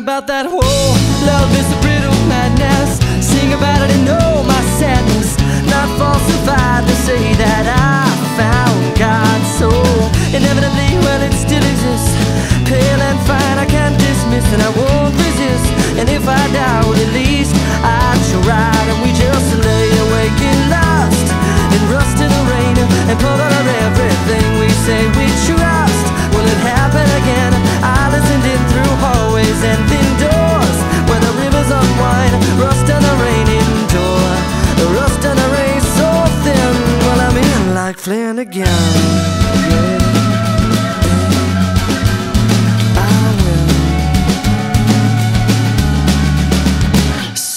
about that whole love is a brittle madness. Sing about it and know my sadness. Not falsified to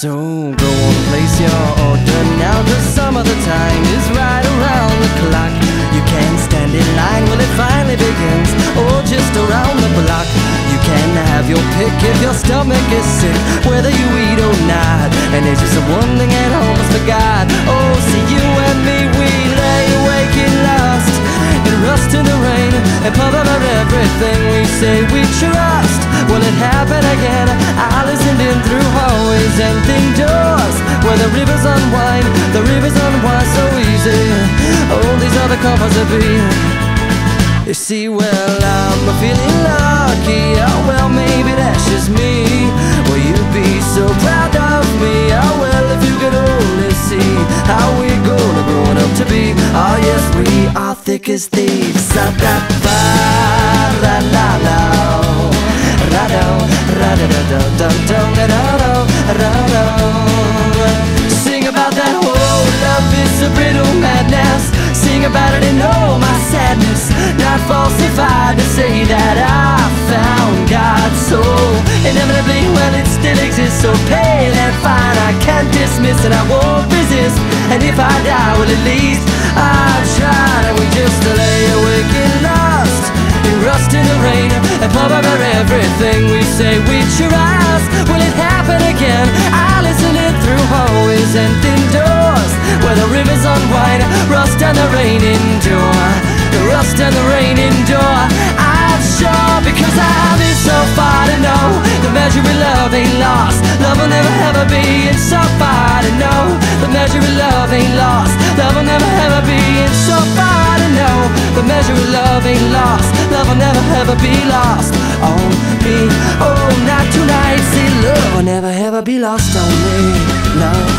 So go on, place your order now. Cause some of the time is right around the clock. You can't stand in line when it finally begins, or just around the block. You can have your pick if your stomach is sick, whether you eat or not. And it's just one thing at home is for God. Oh, see you and me, we lay awake in lust, and rust in the rain, and pump out everything we say we trust. Will it happen again? Rivers unwind, the rivers unwind so easy. Oh, these are the comforts of be. You see, well, I'm feeling lucky. Oh, well, maybe that's just me. Well, you'd be so proud of me. Oh, well, if you could only see how we're gonna grown up to be. Oh, yes, we are thick as thieves. Sa da ba la la la. Ra do a brittle madness. Sing about it and know my sadness. Not falsified to say that I found God's soul. Inevitably, well, it still exists. So pale and fine, I can't dismiss and I won't resist. And if I die, well, at least I've tried. And we just lay awake in lust, in rust in the rain, and pump over everything we say we trust. Will it happen again? I listen will never ever be. It's so far to know the measure of love ain't lost. Love will never ever be. It's so far to know the measure of love ain't lost. Love will never ever be lost on me. Oh, not tonight. See, love will never ever be lost on me. Love